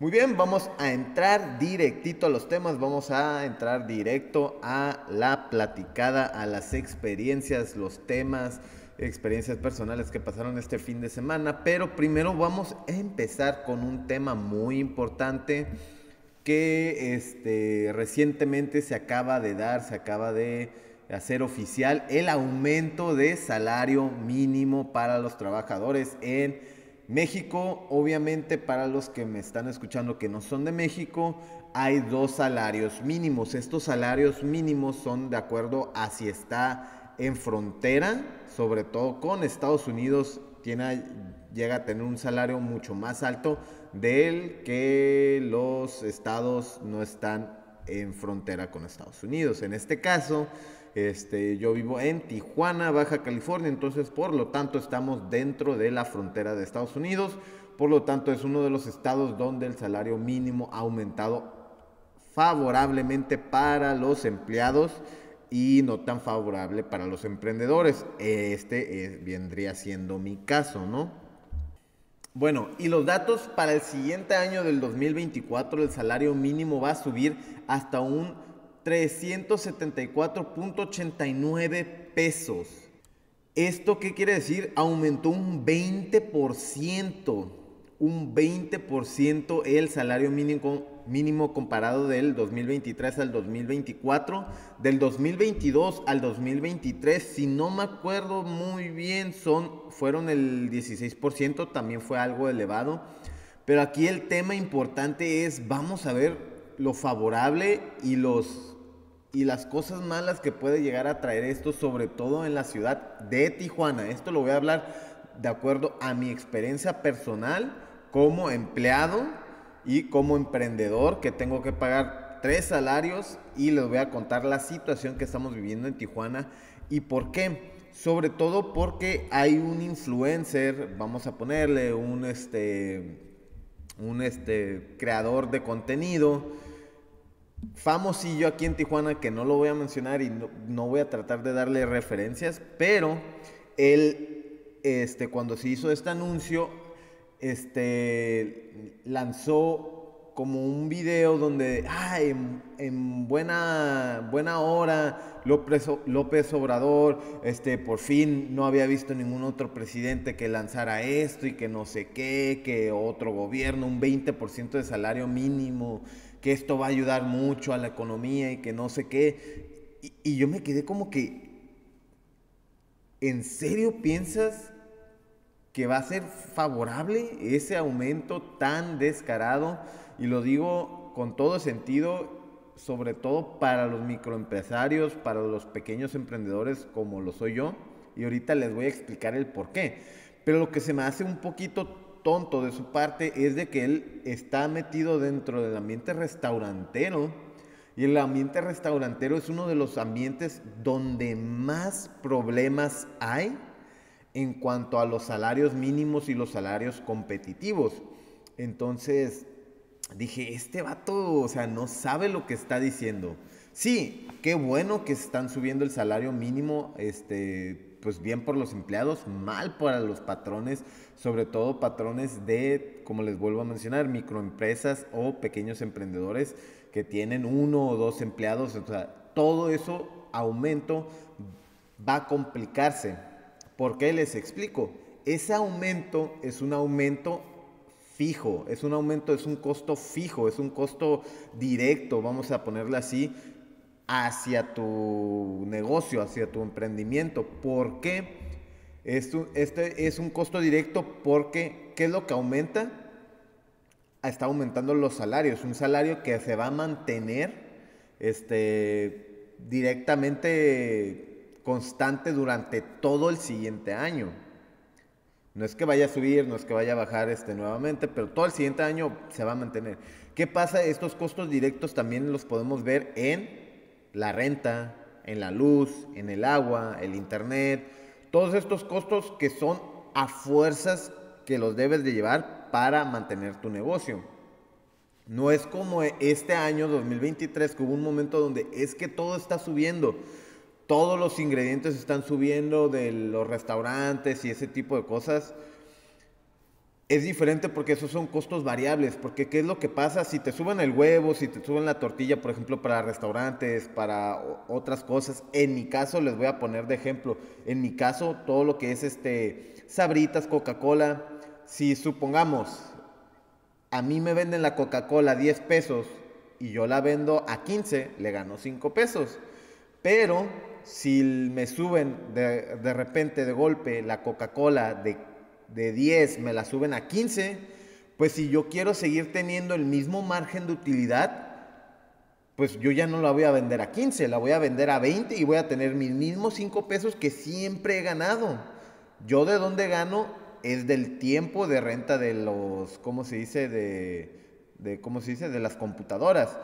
Muy bien, vamos a entrar directito a los temas, vamos a entrar directo a la platicada, a las experiencias, los temas, experiencias personales que pasaron este fin de semana, pero primero vamos a empezar con un tema muy importante que este, recientemente se acaba de dar, se acaba de hacer oficial el aumento de salario mínimo para los trabajadores en México, obviamente para los que me están escuchando que no son de México, hay dos salarios mínimos. Estos salarios mínimos son de acuerdo a si está en frontera, sobre todo con Estados Unidos, llega a tener un salario mucho más alto del que los estados no están en frontera con Estados Unidos. En este caso, este, yo vivo en Tijuana, Baja California, entonces por lo tanto estamos dentro de la frontera de Estados Unidos. Por lo tanto es uno de los estados donde el salario mínimo ha aumentado favorablemente para los empleados y no tan favorable para los emprendedores. Este eh, vendría siendo mi caso, ¿no? Bueno, y los datos para el siguiente año del 2024, el salario mínimo va a subir hasta un 374.89 pesos. ¿Esto qué quiere decir? Aumentó un 20%, un 20% el salario mínimo, mínimo comparado del 2023 al 2024, del 2022 al 2023, si no me acuerdo muy bien, son, fueron el 16%, también fue algo elevado. Pero aquí el tema importante es, vamos a ver lo favorable y los y las cosas malas que puede llegar a traer esto, sobre todo en la ciudad de Tijuana. Esto lo voy a hablar de acuerdo a mi experiencia personal como empleado y como emprendedor que tengo que pagar tres salarios y les voy a contar la situación que estamos viviendo en Tijuana y por qué. Sobre todo porque hay un influencer, vamos a ponerle un este un este creador de contenido famosillo aquí en Tijuana que no lo voy a mencionar y no, voy a tratar de darle referencias, pero él, este, cuando se hizo este anuncio, este, lanzó como un video donde, ah, en, buena, buena hora, López, López Obrador, este, por fin no había visto ningún otro presidente que lanzara esto y que no sé qué, que otro gobierno, un 20% de salario mínimo, que esto va a ayudar mucho a la economía y que no sé qué. Y, yo me quedé como que, ¿en serio piensas que va a ser favorable ese aumento tan descarado? Y lo digo con todo sentido, sobre todo para los microempresarios, para los pequeños emprendedores como lo soy yo. Y ahorita les voy a explicar el por qué. Pero lo que se me hace un poquito tonto de su parte es de que él está metido dentro del ambiente restaurantero. Y el ambiente restaurantero es uno de los ambientes donde más problemas hay en cuanto a los salarios mínimos y los salarios competitivos. Entonces dije, este vato, o sea, no sabe lo que está diciendo. Sí, qué bueno que están subiendo el salario mínimo, este, pues bien por los empleados, mal para los patrones, sobre todo patrones de, como les vuelvo a mencionar, microempresas o pequeños emprendedores que tienen uno o dos empleados. O sea, todo eso aumento va a complicarse. ¿Por qué les explico? Ese aumento es un aumento fijo, es un aumento, es un costo fijo, es un costo directo, vamos a ponerle así, hacia tu negocio, hacia tu emprendimiento. ¿Por qué? Esto, este es un costo directo porque, ¿qué es lo que aumenta? Está aumentando los salarios. Un salario que se va a mantener este, directamente constante durante todo el siguiente año. No es que vaya a subir, no es que vaya a bajar este, nuevamente, pero todo el siguiente año se va a mantener. ¿Qué pasa? Estos costos directos también los podemos ver en la renta, en la luz, en el agua, el internet, todos estos costos que son a fuerzas que los debes de llevar para mantener tu negocio. No es como este año 2023 que hubo un momento donde es que todo está subiendo. Todos los ingredientes están subiendo de los restaurantes y ese tipo de cosas. Es diferente porque esos son costos variables, porque ¿qué es lo que pasa si te suben el huevo, si te suben la tortilla, por ejemplo, para restaurantes, para otras cosas? En mi caso, les voy a poner de ejemplo, en mi caso, todo lo que es este, sabritas, Coca-Cola, si supongamos, a mí me venden la Coca-Cola a 10 pesos y yo la vendo a 15, le gano 5 pesos. Pero si me suben de, de repente, de golpe, la Coca-Cola de de 10 me la suben a 15, pues si yo quiero seguir teniendo el mismo margen de utilidad, pues yo ya no la voy a vender a 15, la voy a vender a 20 y voy a tener mis mismos 5 pesos que siempre he ganado. Yo de dónde gano es del tiempo de renta de los, ¿cómo se dice? De, de, ¿cómo se dice? De las computadoras.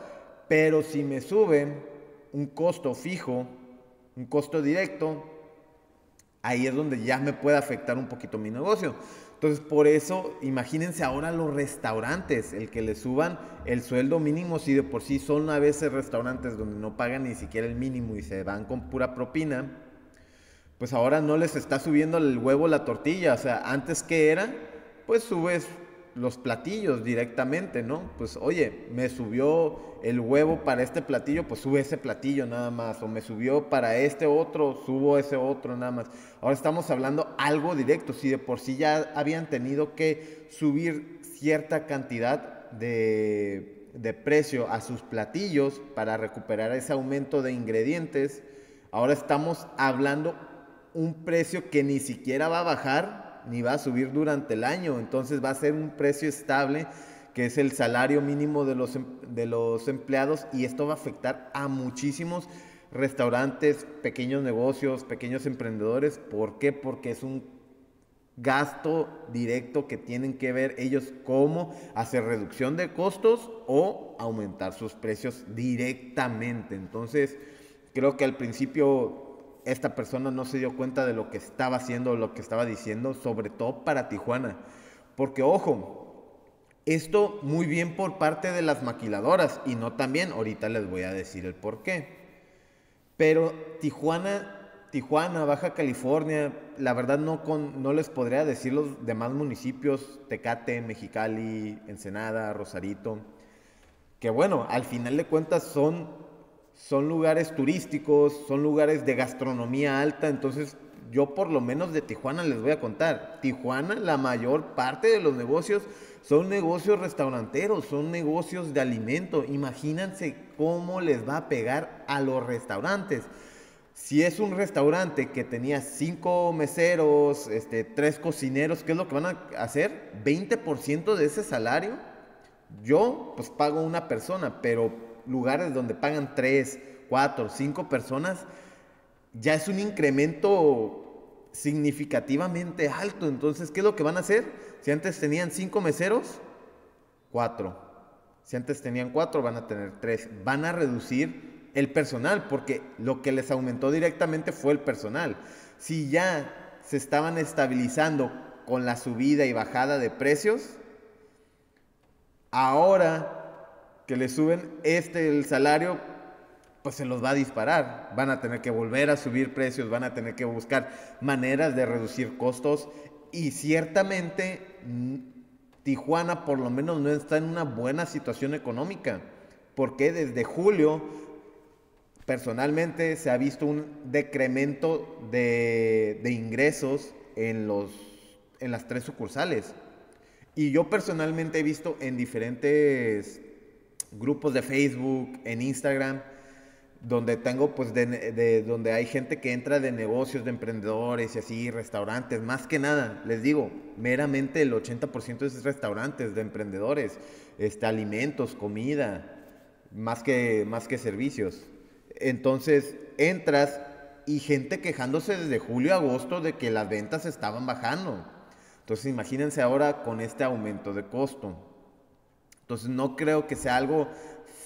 Pero si me suben un costo fijo, un costo directo, ahí es donde ya me puede afectar un poquito mi negocio. Entonces, por eso, imagínense ahora los restaurantes, el que le suban el sueldo mínimo, si de por sí son a veces restaurantes donde no pagan ni siquiera el mínimo y se van con pura propina, pues ahora no les está subiendo el huevo la tortilla. O sea, antes que era, pues subes los platillos directamente, ¿no? Pues oye, me subió el huevo para este platillo, pues sube ese platillo nada más. O me subió para este otro, subo ese otro nada más. Ahora estamos hablando algo directo. Si de por sí ya habían tenido que subir cierta cantidad de, de precio a sus platillos para recuperar ese aumento de ingredientes, ahora estamos hablando un precio que ni siquiera va a bajar ni va a subir durante el año, entonces va a ser un precio estable que es el salario mínimo de los, em, de los empleados y esto va a afectar a muchísimos restaurantes, pequeños negocios, pequeños emprendedores. ¿Por qué? Porque es un gasto directo que tienen que ver ellos cómo hacer reducción de costos o aumentar sus precios directamente. Entonces, creo que al principio esta persona no se dio cuenta de lo que estaba haciendo, lo que estaba diciendo, sobre todo para Tijuana. Porque ojo, esto muy bien por parte de las maquiladoras y no también, ahorita les voy a decir el por qué. Pero Tijuana, Tijuana, Baja California, la verdad no, con, no les podría decir los demás municipios, Tecate, Mexicali, Ensenada, Rosarito, que bueno, al final de cuentas son son lugares turísticos, son lugares de gastronomía alta, entonces yo por lo menos de Tijuana les voy a contar. Tijuana, la mayor parte de los negocios son negocios restauranteros, son negocios de alimento. Imagínense cómo les va a pegar a los restaurantes. Si es un restaurante que tenía cinco meseros, este, tres cocineros, ¿qué es lo que van a hacer? 20% de ese salario. Yo pues pago una persona, pero lugares donde pagan 3, 4, 5 personas, ya es un incremento significativamente alto. Entonces, ¿qué es lo que van a hacer? Si antes tenían 5 meseros, 4. Si antes tenían 4, van a tener 3. Van a reducir el personal porque lo que les aumentó directamente fue el personal. Si ya se estaban estabilizando con la subida y bajada de precios, ahora que le suben este el salario, pues se los va a disparar. Van a tener que volver a subir precios, van a tener que buscar maneras de reducir costos y ciertamente mm, Tijuana por lo menos no está en una buena situación económica, porque desde julio personalmente se ha visto un decremento de, de ingresos en, los, en las tres sucursales. Y yo personalmente he visto en diferentes grupos de Facebook, en Instagram, donde tengo, pues, de, donde hay gente que entra de negocios, de emprendedores y así, restaurantes, más que nada, les digo, meramente el 80% es restaurantes, de emprendedores, este, alimentos, comida, más que, más que servicios. Entonces, entras y gente quejándose desde julio a agosto de que las ventas estaban bajando. Entonces, imagínense ahora con este aumento de costo. Entonces no creo que sea algo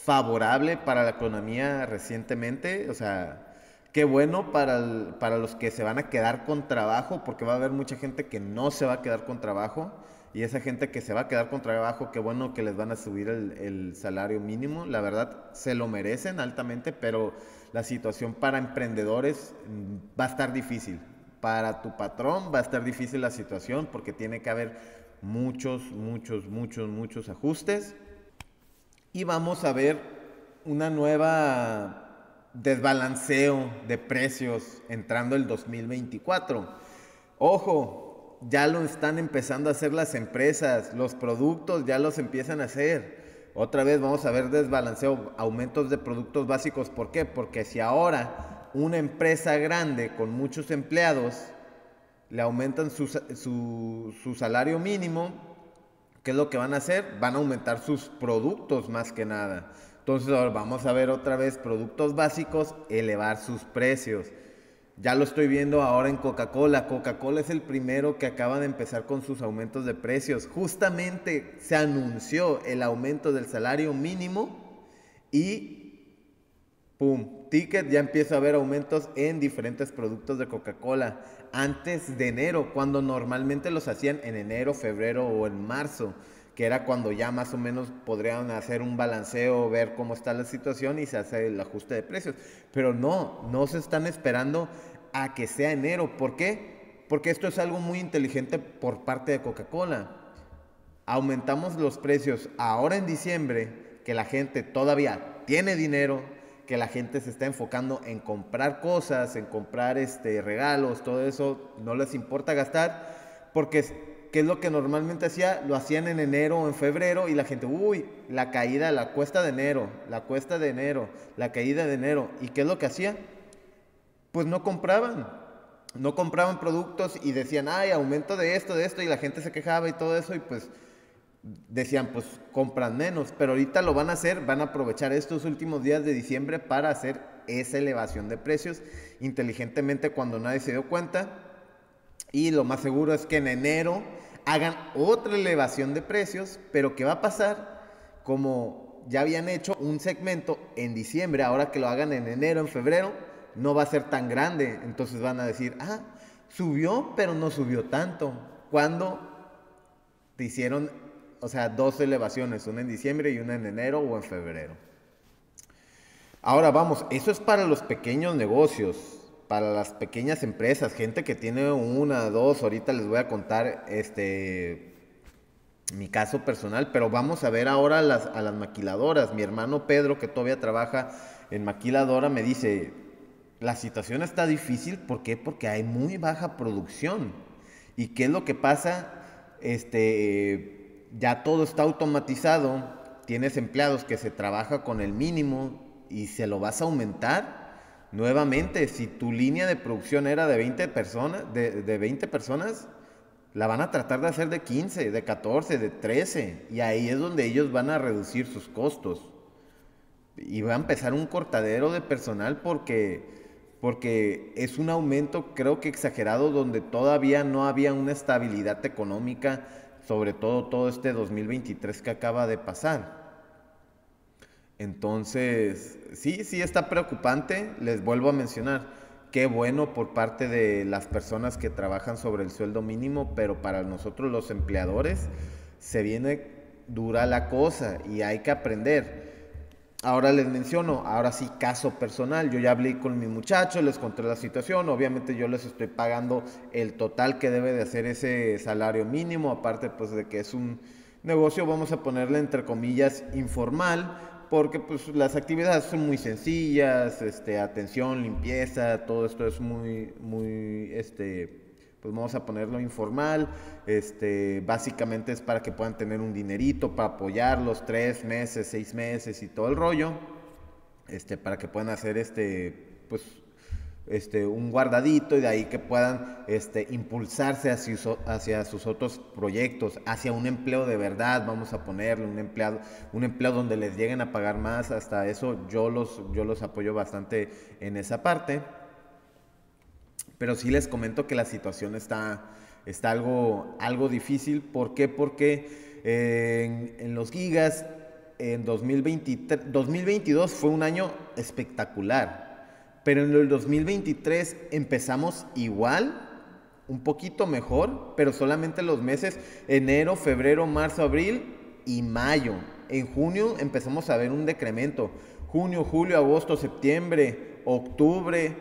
favorable para la economía recientemente. O sea, qué bueno para, para los que se van a quedar con trabajo, porque va a haber mucha gente que no se va a quedar con trabajo. Y esa gente que se va a quedar con trabajo, qué bueno que les van a subir el, el salario mínimo. La verdad, se lo merecen altamente, pero la situación para emprendedores mm, va a estar difícil. Para tu patrón va a estar difícil la situación porque tiene que haber muchos, muchos, muchos, muchos ajustes. Y vamos a ver una nueva desbalanceo de precios entrando el 2024. Ojo, ya lo están empezando a hacer las empresas, los productos ya los empiezan a hacer. Otra vez vamos a ver desbalanceo, aumentos de productos básicos. ¿Por qué? Porque si ahora una empresa grande con muchos empleados le aumentan su, su, salario mínimo, ¿qué es lo que van a hacer? Van a aumentar sus productos más que nada. Entonces ahora vamos a ver otra vez productos básicos, elevar sus precios. Ya lo estoy viendo ahora en Coca-Cola. Coca-Cola es el primero que acaba de empezar con sus aumentos de precios. Justamente se anunció el aumento del salario mínimo y ¡pum! Ticket ya empieza a haber aumentos en diferentes productos de Coca-Cola antes de enero, cuando normalmente los hacían en enero, febrero o en marzo, que era cuando ya más o menos podrían hacer un balanceo, ver cómo está la situación y se hace el ajuste de precios. Pero no, no se están esperando a que sea enero. ¿Por qué? Porque esto es algo muy inteligente por parte de Coca-Cola. Aumentamos los precios ahora en diciembre, que la gente todavía tiene dinero, que la gente se está enfocando en comprar cosas, en comprar este, regalos, todo eso, no les importa gastar, porque ¿qué es lo que normalmente hacía? Lo hacían en enero o en febrero y la gente, uy, la caída, la cuesta de enero, la cuesta de enero, la caída de enero. ¿Y qué es lo que hacía? Pues no compraban, no compraban productos y decían, ay, aumento de esto, de esto, y la gente se quejaba y todo eso, y pues decían, pues compran menos, pero ahorita lo van a hacer, van a aprovechar estos últimos días de diciembre para hacer esa elevación de precios inteligentemente cuando nadie se dio cuenta. Y lo más seguro es que en enero hagan otra elevación de precios, pero ¿qué va a pasar? Como ya habían hecho un segmento en diciembre, ahora que lo hagan en enero, en febrero, no va a ser tan grande. Entonces van a decir, ah, subió, pero no subió tanto. Cuando hicieron o sea, dos elevaciones, una en diciembre y una en enero o en febrero. Ahora vamos, eso es para los pequeños negocios, para las pequeñas empresas, gente que tiene una, dos, ahorita les voy a contar este mi caso personal, pero vamos a ver ahora las, a las maquiladoras. Mi hermano Pedro, que todavía trabaja en maquiladora, me dice, la situación está difícil, ¿por qué? Porque hay muy baja producción. ¿Y qué es lo que pasa? Este, ya todo está automatizado, tienes empleados que se trabaja con el mínimo y se lo vas a aumentar. Nuevamente, si tu línea de producción era de 20 personas, de, de 20 personas, la van a tratar de hacer de 15, de 14, de 13. Y ahí es donde ellos van a reducir sus costos. Y va a empezar un cortadero de personal porque, porque es un aumento creo que exagerado donde todavía no había una estabilidad económica sobre todo todo este 2023 que acaba de pasar. Entonces, sí, sí está preocupante, les vuelvo a mencionar, qué bueno por parte de las personas que trabajan sobre el sueldo mínimo, pero para nosotros los empleadores se viene dura la cosa y hay que aprender. Ahora les menciono, ahora sí, caso personal. Yo ya hablé con mi muchacho, les conté la situación. Obviamente yo les estoy pagando el total que debe de hacer ese salario mínimo, aparte pues de que es un negocio, vamos a ponerle entre comillas, informal, porque pues las actividades son muy sencillas, este, atención, limpieza, todo esto es muy, muy, este, pues vamos a ponerlo informal, este, básicamente es para que puedan tener un dinerito para apoyarlos tres meses, seis meses y todo el rollo, este, para que puedan hacer este, pues, este, un guardadito y de ahí que puedan este, impulsarse hacia, hacia sus otros proyectos, hacia un empleo de verdad, vamos a ponerle un empleado, un empleo donde les lleguen a pagar más, hasta eso yo los, yo los apoyo bastante en esa parte. Pero sí les comento que la situación está, está algo, algo difícil. ¿Por qué? Porque eh, en, los gigas, en 2023, 2022 fue un año espectacular. Pero en el 2023 empezamos igual, un poquito mejor, pero solamente los meses enero, febrero, marzo, abril y mayo. En junio empezamos a ver un decremento. Junio, julio, agosto, septiembre, octubre,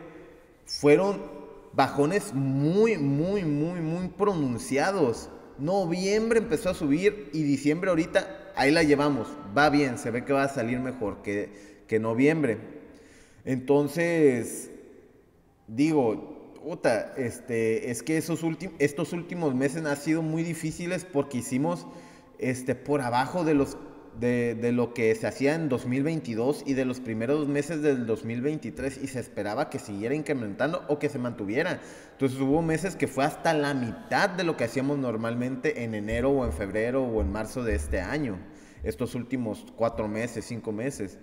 fueron bajones muy, muy, muy, muy pronunciados. Noviembre empezó a subir y diciembre ahorita, ahí la llevamos. Va bien, se ve que va a salir mejor que, que noviembre. Entonces, digo, puta, este, es que esos estos últimos meses han sido muy difíciles porque hicimos este, por abajo de los de, lo que se hacía en 2022 y de los primeros meses del 2023 y se esperaba que siguiera incrementando o que se mantuviera. Entonces hubo meses que fue hasta la mitad de lo que hacíamos normalmente en enero o en febrero o en marzo de este año, estos últimos cuatro meses, cinco meses.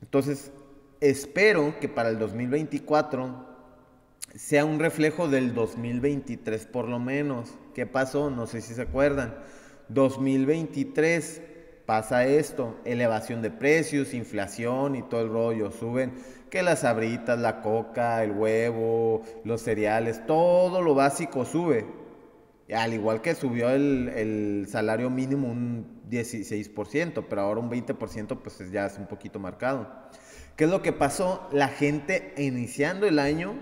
Entonces espero que para el 2024 sea un reflejo del 2023 por lo menos. ¿Qué pasó? No sé si se acuerdan. 2023 pasa esto, elevación de precios, inflación y todo el rollo, suben que las abritas, la coca, el huevo, los cereales, todo lo básico sube. Al igual que subió el, salario mínimo un 16%, pero ahora un 20% pues ya es un poquito marcado. ¿Qué es lo que pasó? La gente iniciando el año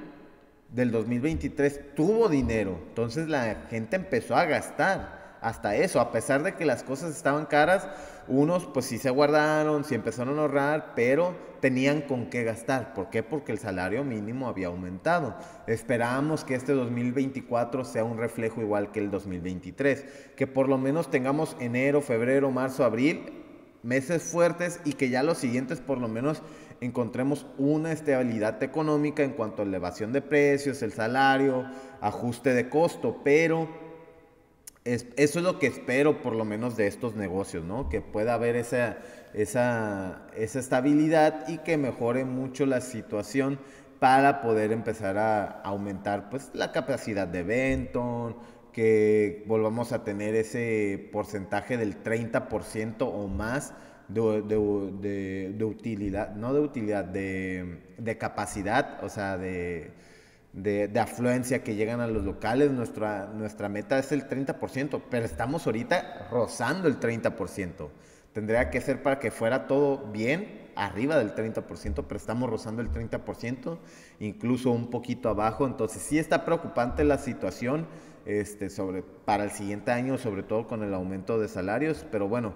del 2023 tuvo dinero, entonces la gente empezó a gastar hasta eso, a pesar de que las cosas estaban caras, unos pues sí se guardaron, sí empezaron a ahorrar, pero tenían con qué gastar. ¿Por qué? Porque el salario mínimo había aumentado. Esperamos que este 2024 sea un reflejo igual que el 2023, que por lo menos tengamos enero, febrero, marzo, abril, meses fuertes y que ya los siguientes por lo menos encontremos una estabilidad económica en cuanto a elevación de precios, el salario, ajuste de costo, pero eso es lo que espero por lo menos de estos negocios, ¿no? Que pueda haber esa, esa, esa estabilidad y que mejore mucho la situación para poder empezar a aumentar pues la capacidad de Benton, que volvamos a tener ese porcentaje del 30% o más de, de, de, utilidad, no de utilidad, de, de capacidad, o sea, de de, afluencia que llegan a los locales, nuestra, nuestra meta es el 30%, pero estamos ahorita rozando el 30%. Tendría que ser para que fuera todo bien, arriba del 30%, pero estamos rozando el 30%, incluso un poquito abajo. Entonces sí está preocupante la situación este, sobre, para el siguiente año, sobre todo con el aumento de salarios, pero bueno,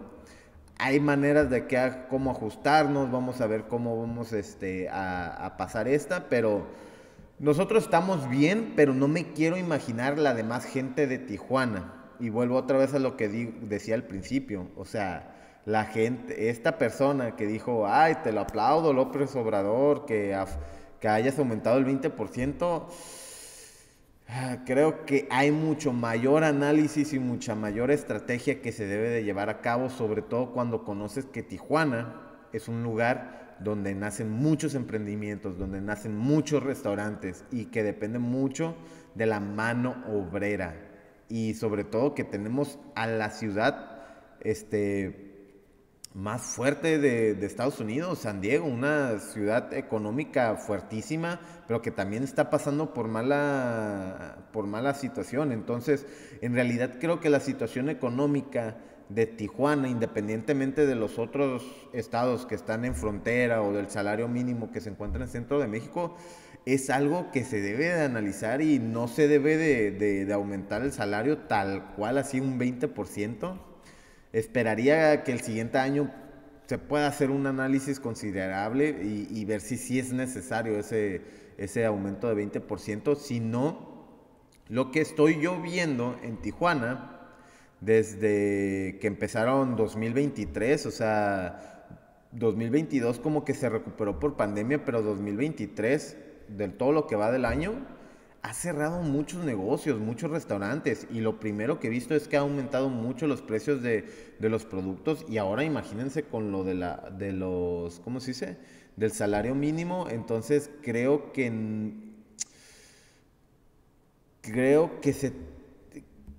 hay maneras de que, cómo ajustarnos, vamos a ver cómo vamos este, a, a pasar esta, pero nosotros estamos bien, pero no me quiero imaginar la demás gente de Tijuana. Y vuelvo otra vez a lo que decía al principio. O sea, la gente, esta persona que dijo, ay, te lo aplaudo, López Obrador, que, que hayas aumentado el 20%, ah, creo que hay mucho mayor análisis y mucha mayor estrategia que se debe de llevar a cabo, sobre todo cuando conoces que Tijuana es un lugar donde nacen muchos emprendimientos, donde nacen muchos restaurantes y que depende mucho de la mano obrera. Y sobre todo que tenemos a la ciudad este, más fuerte de, Estados Unidos, San Diego, una ciudad económica fuertísima, pero que también está pasando por mala, por mala situación. Entonces, en realidad creo que la situación económica de Tijuana, independientemente de los otros estados que están en frontera o del salario mínimo que se encuentra en el centro de México, es algo que se debe de analizar y no se debe de, aumentar el salario tal cual, así un 20%. Esperaría que el siguiente año se pueda hacer un análisis considerable y, ver si sí es necesario ese, ese aumento de 20%. Si no, lo que estoy yo viendo en Tijuana, desde que empezaron 2023, o sea, 2022 como que se recuperó por pandemia, pero 2023, del todo lo que va del año, ha cerrado muchos negocios, muchos restaurantes y lo primero que he visto es que ha aumentado mucho los precios de, los productos y ahora imagínense con lo de, la, de los, ¿cómo se dice? Del salario mínimo, entonces creo que creo que se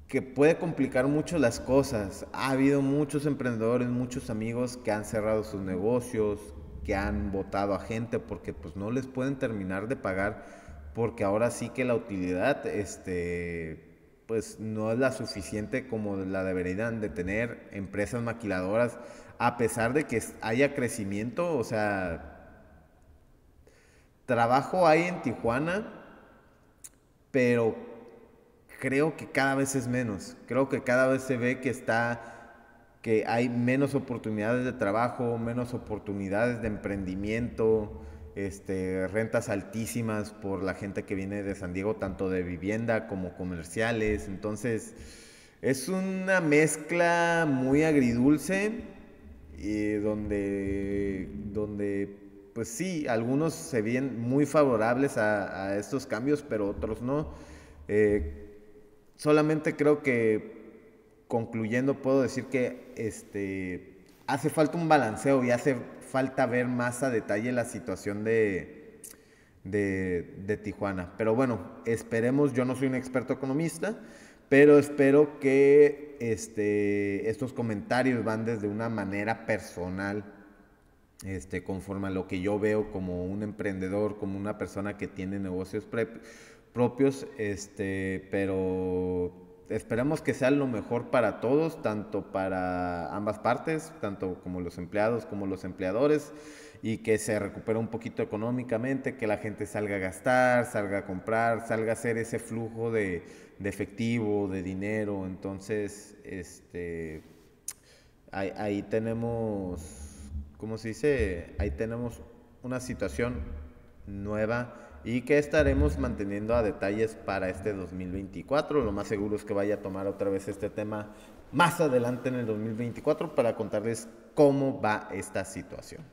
que puede complicar mucho las cosas. Ha habido muchos emprendedores, muchos amigos que han cerrado sus negocios, que han votado a gente porque pues no les pueden terminar de pagar porque ahora sí que la utilidad este pues no es la suficiente como la deberían de tener empresas maquiladoras a pesar de que haya crecimiento, o sea, trabajo hay en Tijuana, pero creo que cada vez es menos. Creo que cada vez se ve que está que hay menos oportunidades de trabajo, menos oportunidades de emprendimiento, este, rentas altísimas por la gente que viene de San Diego, tanto de vivienda como comerciales. Entonces, es una mezcla muy agridulce, y donde, donde, pues sí, algunos se ven muy favorables a, estos cambios, pero otros no. Eh, solamente creo que concluyendo puedo decir que este, hace falta un balanceo y hace falta ver más a detalle la situación de, de, Tijuana. Pero bueno, esperemos, yo no soy un experto economista, pero espero que este, estos comentarios van desde una manera personal, este, conforme a lo que yo veo como un emprendedor, como una persona que tiene negocios propios, este, pero esperamos que sea lo mejor para todos, tanto para ambas partes, tanto como los empleados como los empleadores, y que se recupere un poquito económicamente, que la gente salga a gastar, salga a comprar, salga a hacer ese flujo de, efectivo, de dinero. Entonces, este, ahí, ahí tenemos, ¿cómo se dice? Ahí tenemos una situación nueva y que estaremos manteniendo a detalles para este 2024. Lo más seguro es que vaya a tomar otra vez este tema más adelante en el 2024 para contarles cómo va esta situación.